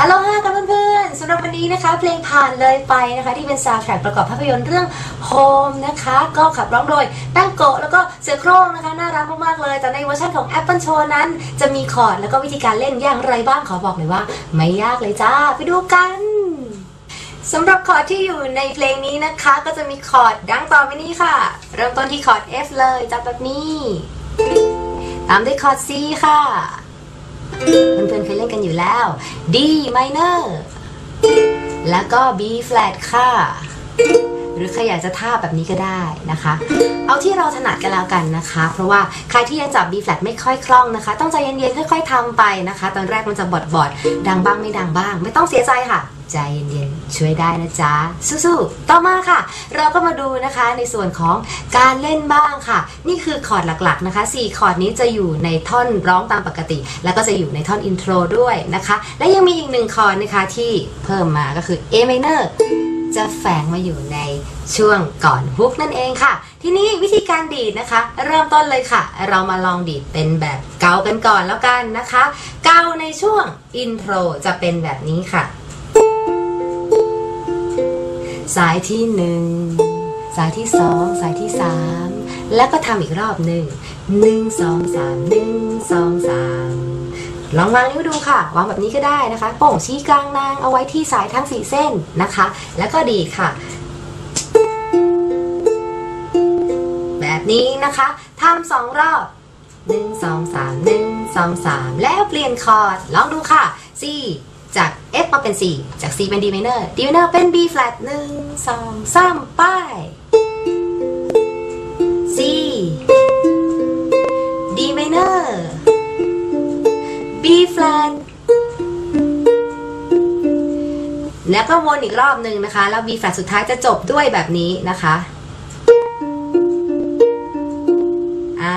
อโลฮาค่ะเพื่อนๆสำหรับวันนี้นะคะเพลงผ่านเลยไปนะคะ ที่เป็นซาวด์แทร็กประกอบภาพยนตร์เรื่อง Home นะคะ ก็ขับร้องโดยแป้งโกะแล้วก็เสือโคร่งนะคะ น่ารักมากๆเลย แต่ในเวอร์ชันของ Apple Show นั้นจะมีคอร์ดแล้วก็วิธีการเล่นอย่างไรบ้างขอบอกเลยว่า ไม่ยากเลยจ้า ไปดูกันสำหรับคอร์ดที่อยู่ในเพลงนี้นะคะ ก็จะมีคอร์ดดังต่อไปนี้ค่ะ เริ่มต้นที่คอร์ด F เลยจากแบบนี้ ตามด้วยคอร์ด C ค่ะ เพื่อนๆเคยเล่นกันอยู่แล้ว D minor แล้วก็ B flat ค่ะ หรือใครอยากจะท่าแบบนี้ก็ได้นะคะ เอาที่เราถนัดกันแล้วกันนะคะ เพราะว่าใครที่ยังจับ B flat ไม่ค่อยคล่องนะคะ ต้องใจเย็นๆค่อย ๆทำไปนะคะ ตอนแรกมันจะบอดบอดๆดังบ้างไม่ดังบ้าง ไม่ต้องเสียใจค่ะ ใจเย็นๆ ช่วยได้นะจ๊ะ สู้ๆ ต่อมาค่ะ เราก็มาดูนะคะในส่วนของการเล่นบ้างค่ะ นี่คือคอร์ดหลักๆนะคะ 4 คอร์ดนี้จะอยู่ในท่อนร้องตามปกติ แล้วก็จะอยู่ในท่อน intro ด้วยนะคะ และยังมีอีกหนึ่งคอร์ดนะคะที่เพิ่มมาก็คือ A minor จะแฝงมาอยู่ในช่วงก่อน hook นั่นเองค่ะ ทีนี้วิธีการดีดนะคะ เริ่มต้นเลยค่ะ เรามาลองดีดเป็นแบบเกากันก่อนแล้วกันนะคะ เกาในช่วง intro จะเป็นแบบนี้ค่ะ สายที่หนึ่งสายที่สองสายที่สามแล้วก็ทำอีกรอบหนึ่งหนึ่งสองสามหนึ่งสองสามลองวางนิ้วดูค่ะ วางแบบนี้ก็ได้นะคะโป่งชี้กลางนางเอาไว้ที่สายทั้งสี่เส้นนะคะ แล้วก็ดีค่ะ แบบนี้นะคะทำสองรอบหนึ่งสองสามหนึ่งสองสามแล้วเปลี่ยนคอร์ดลองดูค่ะ C จาก F มาเป็น C จาก C เป็น D minor D minor เป็น B flat หนึ่งสองสามป้าย C D minor B flat แล้วก็วนอีกรอบหนึ่งนะคะ แล้ว B flat สุดท้ายจะจบด้วยแบบนี้นะคะอ่า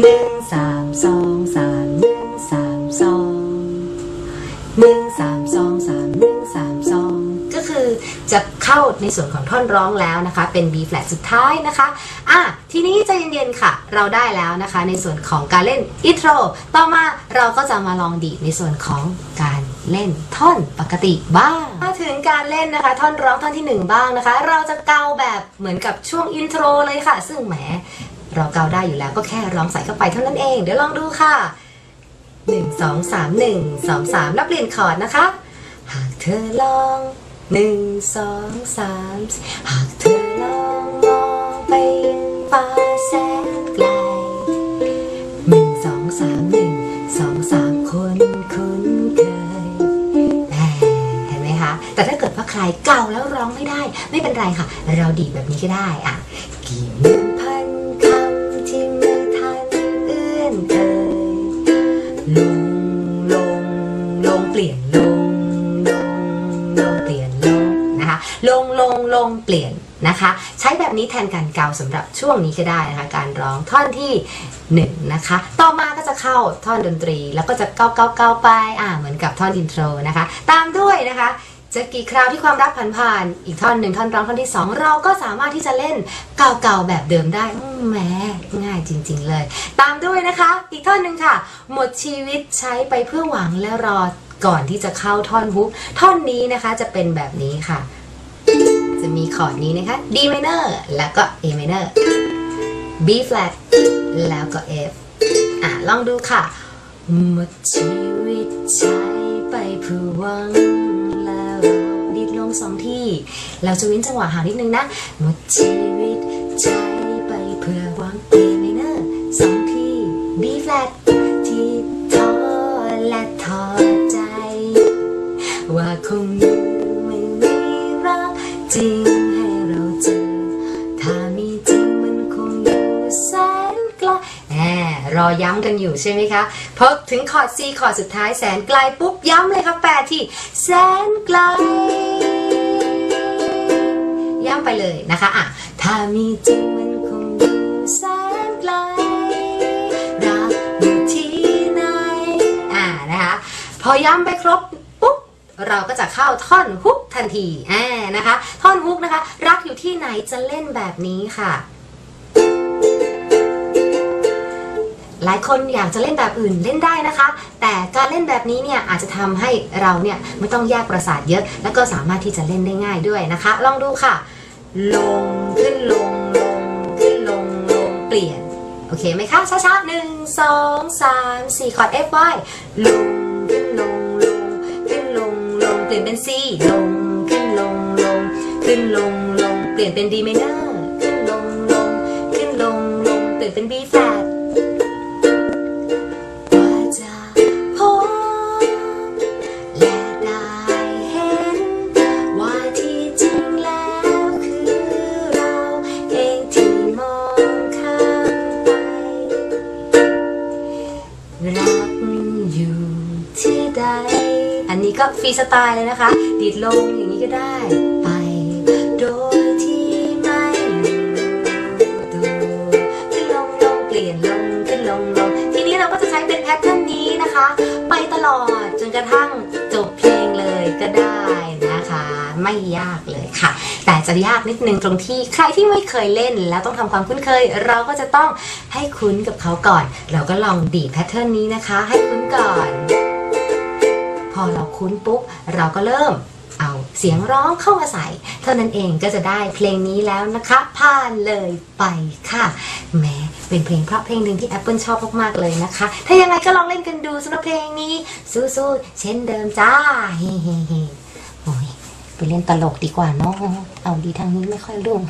หนึ่งสามสองสามหนึ่งสามสอง หนึ่งสามสองสามหนึ่งสามสองก็คือจะเข้าในส่วนของท่อนร้องแล้วนะคะ เป็น B flat สุดท้ายนะคะอะทีนี้ใจเย็นๆค่ะ เราได้แล้วนะคะ ในส่วนของการเล่น intro ต่อมาเราก็จะมาลองดีดในส่วนของการเล่นท่อนปกติบ้างมาถึงการเล่นนะคะ ท่อนร้องท่อนที่หนึ่งบ้างนะคะ เราจะเกาแบบเหมือนกับช่วง intro เลยค่ะ ซึ่งแหมเราเกาได้อยู่แล้วก็แค่ร้องใส่เข้าไปเท่านั้นเอง เดี๋ยวลองดูค่ะ 1 2 3 1 2 3แล้วเปลี่ยนคอร์ดนะคะ หากเธอลอง 1 2 3 หากเธอลองมองไปยังฟ้าแสนไกล 1 2 3 1 2 3 คนคุ้นเคยแหมเห็นไหมคะ แต่ถ้าเกิดว่าใครเก่าแล้วร้องไม่ได้ ไม่เป็นไรค่ะ เราดีดแบบนี้ก็ได้อะกี่ ลงลงลงเปลี่ยนนะคะ ใช้แบบนี้แทนการเกาสำหรับช่วงนี้ก็ได้นะคะการร้องท่อนที่หนึ่งนะคะ ต่อมาก็จะเข้าท่อนดนตรี แล้วก็จะเกาเกาเกาไปอ่าเหมือนกับท่อนอินโทรนะคะ ตามด้วยนะคะจะกี่คราวที่ความรักผ่านผ่านๆอีกท่อนหนึ่งท่อนร้องท่อนที่สองเราก็สามารถที่จะเล่นเก่าๆแบบเดิมได้อืมแหมง่ายจริง ๆเลย ตามด้วยนะคะ อีกท่อนหนึ่งค่ะ หมดชีวิตใช้ไปเพื่อหวังและรอก่อนที่จะเข้าท่อนฮุกท่อนนี้นะคะจะเป็นแบบนี้ค่ะ จะมีคอร์ดนี้นะคะ D minor แล้วก็ A minor B flat แล้วก็ F อะลองดูค่ะ หมดชีวิตใช้ไปเพื่อหวังแล้วดีดลงสองที่ เราจะเว้นจังหวะห่างนิดนึงนะ หมดชีวิต เราเจอถ้ามีจริงมันคงอยู่แสนไกลแหมรอย้ำกันอยู่ใช่ไหมคะพอถึงคอร์ด C คอร์ดสุดท้ายแสนไกลปุ๊บย้ำเลยค่ะแปดที่แสนไกล ย้ำไปเลยนะคะอะถ้ามีจริงมันคงอยู่แสนไกลรักอยู่ที่ไหนอ่านะคะพอย้ำไปครบ เราก็จะเข้าท่อนฮุกทันทีอ่านะคะ ท่อนฮุกนะคะ รักอยู่ที่ไหนจะเล่นแบบนี้ค่ะ หลายคนอยากจะเล่นแบบอื่นเล่นได้นะคะ แต่การเล่นแบบนี้เนี่ยอาจจะทำให้เราเนี่ยไม่ต้องแยกประสาทเยอะ แล้วก็สามารถที่จะเล่นได้ง่ายด้วยนะคะ ลองดูค่ะ ลงขึ้นลงลงขึ้นลงลงเปลี่ยน โอเคไหมคะช้าๆหนึ่งสองสามสี่คอร์ด F Y ลง นเป็น C ลงขึ้นลงลงขึ้นลงลงเปลี่ยนเป็น D minor ขึ้นลงลงขึ้นลงลงเปลี่ยนเป็น B flat ว่า ฟรีสไตล์เลยนะคะ ดีดลงอย่างนี้ก็ได้ ไป โดยที่ไม่รู้ตัวขึ้นลงลงเปลี่ยนลงขึ้นลงลง ทีนี้เราก็จะใช้เป็น pattern นี้นะคะ ไปตลอดจนกระทั่งจบเพลงเลยก็ได้นะคะ ไม่ยากเลยค่ะ แต่จะยากนิดนึงตรงที่ใครที่ไม่เคยเล่นแล้วต้องทำความคุ้นเคย เราก็จะต้องให้คุ้นกับเขาก่อน เราก็ลองดีด pattern นี้นะคะ ให้คุ้นก่อน พอเราคุ้นปุ๊บเราก็เริ่มเอาเสียงร้องเข้ามาใส่ เท่านั้นเองก็จะได้เพลงนี้แล้วนะคะผ่านเลยไปค่ะแหมเป็นเพลงเพราะเพลงหนึ่งที่ Apple ชอบมากๆเลยนะคะ ถ้ายังไงก็ลองเล่นกันดูสำหรับเพลงนี้ สู้ๆเช่นเดิมจ้าเฮ้เฮ้เฮ้โอ้ยไปเล่นตลกดีกว่าเนาะเอาดีทางนี้ไม่ค่อยรุ่ง